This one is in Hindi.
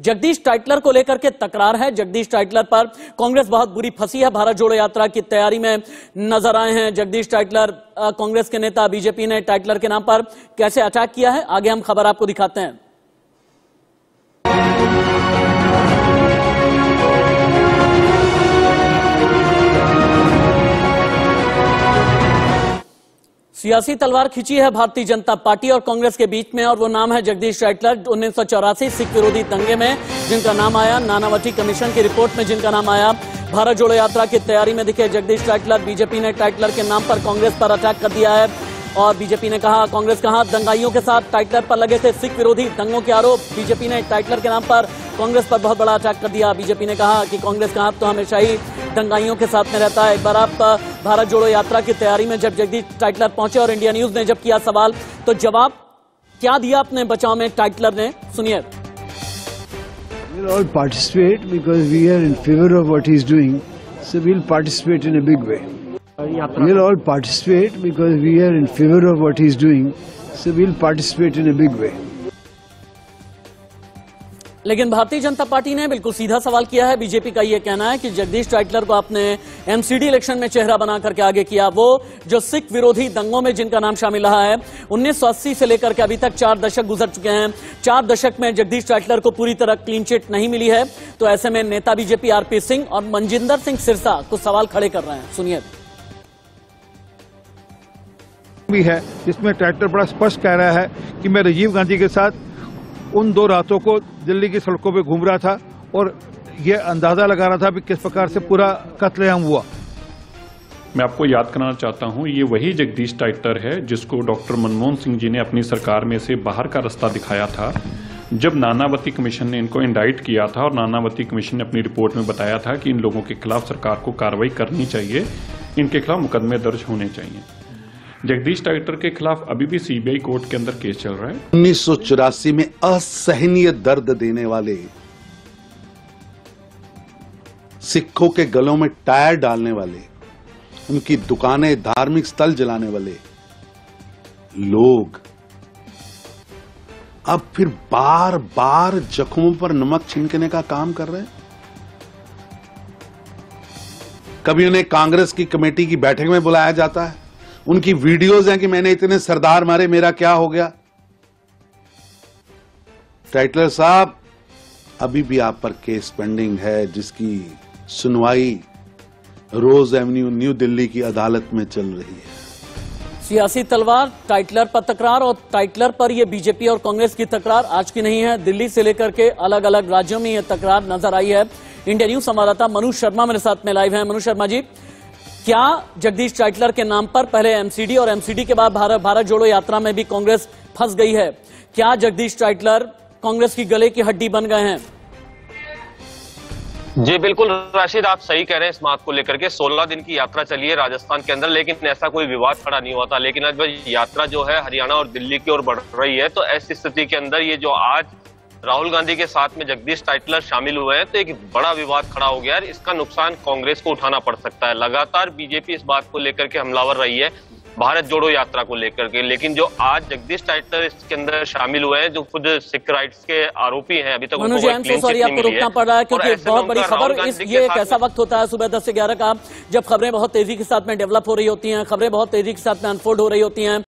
जगदीश टाइटलर को लेकर के तकरार है। जगदीश टाइटलर पर कांग्रेस बहुत बुरी फंसी है। भारत जोड़ो यात्रा की तैयारी में नज़र आए हैं। जगदीश टाइटलर कांग्रेस के नेता, बीजेपी ने टाइटलर के नाम पर कैसे अटैक किया है? आगे हम खबर आपको दिखाते हैं। सियासी तलवार खिंची है भारतीय जनता पार्टी और कांग्रेस के बीच में, और वो नाम है जगदीश राइटलर उन्नीस सौ चौरासी सिख विरोधी दंगे में, जिनका नाम आया नानावटी कमीशन की रिपोर्ट में, जिनका नाम आया भारत जोड़ो यात्रा की तैयारी में दिखे जगदीश टाइटलर बीजेपी ने टाइटलर के नाम पर कांग्रेस पर अटैक कर दिया है, और बीजेपी ने कहा, कांग्रेस कहा, दंगाइयों के साथ टाइटलर पर लगे थे सिख विरोधी दंगों के आरोप। बीजेपी ने टाइटलर के नाम पर कांग्रेस पर बहुत बड़ा अटैक कर दिया। बीजेपी ने कहा कि कांग्रेस का हाथ तो हमेशा ही दंगाइयों के साथ में रहता है। एक बार आप भारत जोड़ो यात्रा की तैयारी में जब जगदीश टाइटलर पहुँचे और इंडिया न्यूज़ ने जब किया सवाल तो जवाब क्या दिया अपने बचाव में टाइटलर ने? सुनिए। Participate because we are in favour of what is doing participate in big way We'll all participate because we are in favor of what he is doing, so we'll participate in a big way. लेकिन भारतीय जनता पार्टी ने बिल्कुल सीधा सवाल किया है। बीजेपी का यह कहना है कि जगदीश टाइटलर को आपने एमसीडी इलेक्शन में चेहरा बना करके आगे किया। वो जो सिख विरोधी दंगों में जिनका नाम शामिल रहा है 1980 से लेकर के अभी तक चार दशक गुजर चुके हैं। चार दशक में जगदीश टाइटलर को पूरी तरह क्लीन चिट नहीं मिली है। तो ऐसे में नेता बीजेपी आरपी सिंह और मनजिंदर सिंह सिरसा कुछ सवाल खड़े कर रहे हैं। सुनिए। भी है, जिसमें ट्रैक्टर बड़ा स्पष्ट कह रहा है कि मैं राजीव गांधी के साथ उन दो रातों को दिल्ली की सड़कों पे घूम रहा था और ये अंदाज़ा लगा रहा था कि किस प्रकार से पूरा कत्लेआम हुआ। मैं आपको याद कराना चाहता हूँ, ये वही जगदीश टाइटर है जिसको डॉक्टर मनमोहन सिंह जी ने अपनी सरकार में से बाहर का रास्ता दिखाया था। जब नानावती कमीशन ने इनको इंडाइट किया था और नानावती कमीशन ने अपनी रिपोर्ट में बताया था कि इन लोगों के खिलाफ सरकार को कार्रवाई करनी चाहिए, इनके खिलाफ मुकदमे दर्ज होने चाहिए। जगदीश टाइटर के खिलाफ अभी भी सीबीआई कोर्ट के अंदर केस चल रहा है। उन्नीस सौ चौरासी में असहनीय दर्द देने वाले सिखों के गलों में टायर डालने वाले, उनकी दुकानें धार्मिक स्थल जलाने वाले लोग। अब फिर बार बार जख्मों पर नमक छिनकने का काम कर रहे हैं। कभी उन्हें कांग्रेस की कमेटी की बैठक में बुलाया जाता है? उनकी वीडियोज़ हैं कि मैंने इतने सरदार मारे, मेरा क्या हो गया? टाइटलर साहब, अभी भी आप पर केस पेंडिंग है, जिसकी सुनवाई रोज एवेन्यू न्यू दिल्ली की अदालत में चल रही है। सियासी तलवार टाइटलर पर तकरार और टाइटलर पर यह बीजेपी और कांग्रेस की तकरार आज की नहीं है। दिल्ली से लेकर के अलग अलग राज्यों में यह तकरार नज़र आई है। इंडिया न्यूज़ संवाददाता मनु शर्मा मेरे साथ में लाइव है। मनु शर्मा जी क्या जगदीश टाइटलर के नाम पर पहले एमसीडी और एमसीडी के बाद भारत भारत जोड़ो यात्रा में भी कांग्रेस फंस गई है? क्या जगदीश टाइटलर कांग्रेस की गले की हड्डी बन गए हैं? जी, बिल्कुल, राशिद, आप सही कह रहे हैं इस बात को लेकर के। 16 दिन की यात्रा चली है राजस्थान के अंदर, लेकिन ऐसा कोई विवाद खड़ा नहीं हुआ था। लेकिन आज यात्रा जो है, हरियाणा और दिल्ली की ओर बढ़ रही है। तो ऐसी स्थिति के अंदर ये जो आज राहुल गांधी के साथ में जगदीश टाइटलर शामिल हुए हैं तो एक बड़ा विवाद खड़ा हो गया है इसका नुकसान कांग्रेस को उठाना पड़ सकता है। लगातार बीजेपी इस बात को लेकर के हमलावर रही है भारत जोड़ो यात्रा को लेकर के। लेकिन जो आज जगदीश टाइटलर इसके अंदर शामिल हुए हैं जो खुद सिख राइट्स के आरोपी हैं अभी तक मनोज सॉरी आपको रुकना पड़ रहा है क्योंकि बहुत बड़ी खबर इस ये एक ऐसा वक्त होता है सुबह दस से ग्यारह का जब खबरें बहुत तेज़ी के साथ में डेवलप हो रही होती हैं खबरें बहुत तेज़ी के साथ में अनफोल्ड हो रही होती हैं।